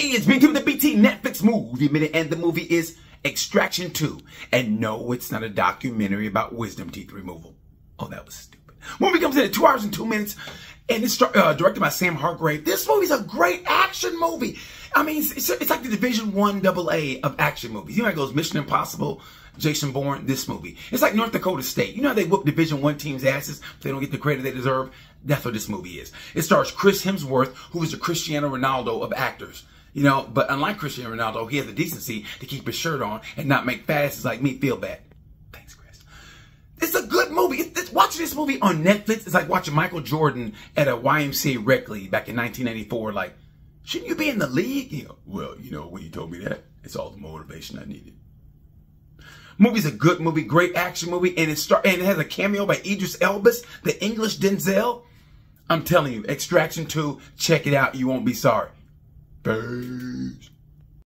Hey, it's to the BT Netflix movie minute, and the movie is Extraction 2. And no, it's not a documentary about wisdom teeth removal. Oh, that was stupid. Movie comes in at two hours and two minutes, and it's uh, directed by Sam Hargrave. This movie's a great action movie. I mean, it's, it's, it's like the Division One Double A of action movies. You know how it goes Mission Impossible, Jason Bourne, this movie. It's like North Dakota State. You know how they whoop Division One teams' asses if they don't get the credit they deserve? That's what this movie is. It stars Chris Hemsworth, who is the Cristiano Ronaldo of actors. You know, but unlike Cristiano Ronaldo, he has the decency to keep his shirt on and not make fat asses like me feel bad. Thanks, Chris. It's a good movie. It's, watching this movie on Netflix is like watching Michael Jordan at a YMCA rec league back in 1994. Like, shouldn't you be in the league? You know, well, you know, when you told me that, it's all the motivation I needed. Movie's a good movie, great action movie, and it start and it has a cameo by Idris Elbus, the English Denzel. I'm telling you, Extraction 2, check it out. You won't be sorry. Peace.